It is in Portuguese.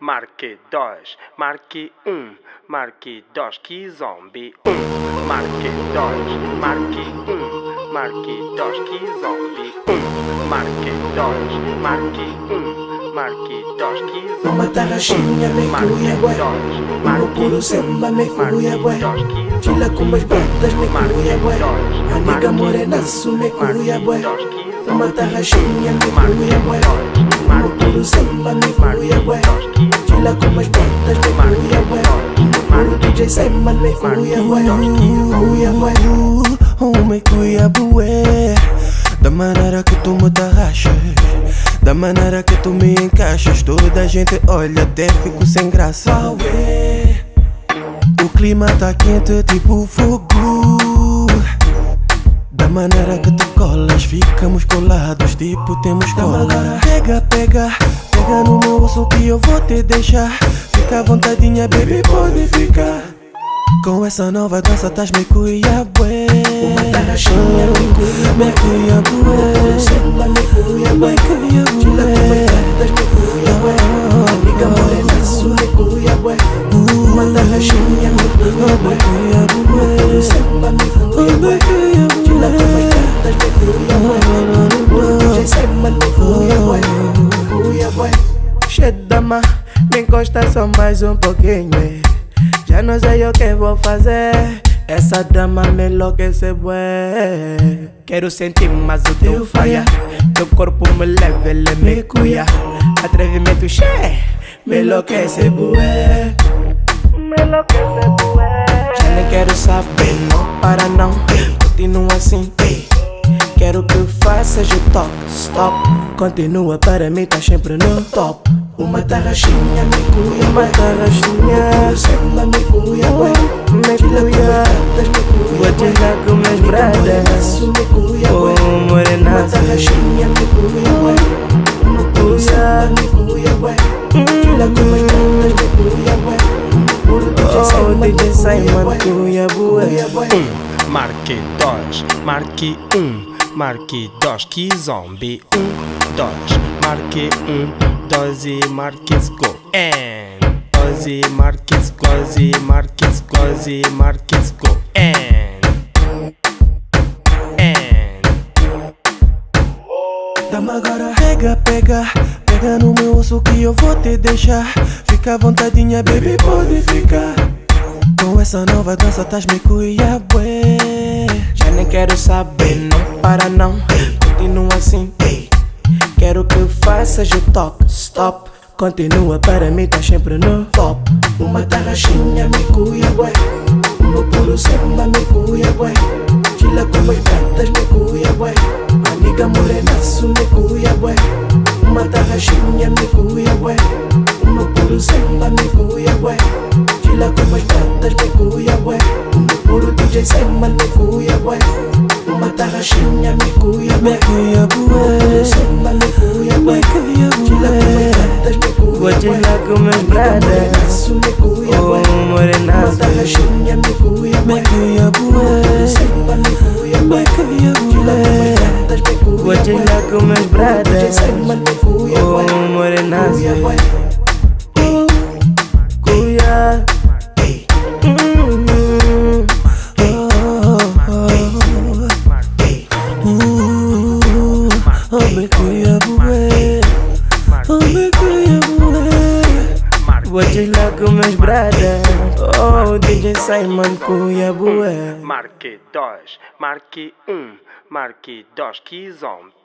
marque dois, marque um, marque dois, que zombie. Um, marque dois, marque um, marque dois, que zombie. Um, marque dois, marque um, marque dois, que zombie. Uma tarraxinha me cuia, bué Uma puro samba me cuia, bué Chila com umas pratas me cuia, bué Amiga morenaço me cuia, bué Uma tarraxinha me cuia, bué puro samba me cuia, bué. Chila com umas pratas me cuia, bué. Puro DJ bué. Cuia, bué. Oh, me cuia, bué. Da maneira que tu me tarraxas Da maneira que tu me encaixas Toda a gente olha até fico sem graça. O clima tá quente tipo fogo maneira que tu colas Ficamos colados tipo temos cola. Pega, pega, pega no meu osso que eu vou te deixar. Fica à vontadinha baby, pode ficar. Com essa nova dança tás me cuia bué. Me cuia, bué. me cuia, bué. Me cuia bué. me cuia, bué Chedama, me encosta só mais um pouquinho eh. Já não sei o que vou fazer. Essa dama me enlouquece bué Quero sentir mais o teu faia Teu corpo me leva, ele me cuia. Atrevimento cheio Me enlouquece bué Me enlouquece bué Já nem quero saber, não para não. Continua assim Quero que o top, stop. Continua para mim, tá sempre no top. Uma tarraxinha me cuia, Uma tarraxinha Samba me cuia, bué Me cuia. me cuia, Vou te dar com meus bradas me cuia, Oh, Uma morenaço tarraxinha me cuia, Uma puro samba me cuia, bué Chila com umas pratas me cuia, DJ Oh, me DJ cuia, Simon cuia bué Cuia, bué Um, marque dois, marque um, marque dois, que zombie. Um, dois, marque um, dois e marque go. And dois e marque dois e marque dois e marque go. And and Dama agora Pega, pega, pega no meu osso que eu vou te deixar Fica à vontadinha, baby, pode ficar Com essa nova dança tás me cuia, Nem quero saber, não para não. Continua assim Quero que faças o toque, stop. Continua para mim, tá sempre no top. Uma tarraxinha me cuia, bué Uma puro samba me cuia, bué Chila com umas pratas me cuia, bué Amiga morenaço me cuia, bué Uma tarraxinha me cuia, bué Uma puro samba me cuia, bué Chila com umas pratas me cuia, bué Uma puro DJ Simon me cuia, bué Uma tarraxinha me cuia, Me bué cuia, bué Samba me cuia, bué Me cuia, Chila com umas bué pratas me Vou cuia, te bué dar com meus Amiga bradas morenaço me cuia, bué Oh, Uma morenaço tarraxinha me cuia, Me cuia, bué me cuia, bué Vou dar com meus bradas Oh, DJ Simon cuia, bué marque dois, marque um, marque dois, que zombie.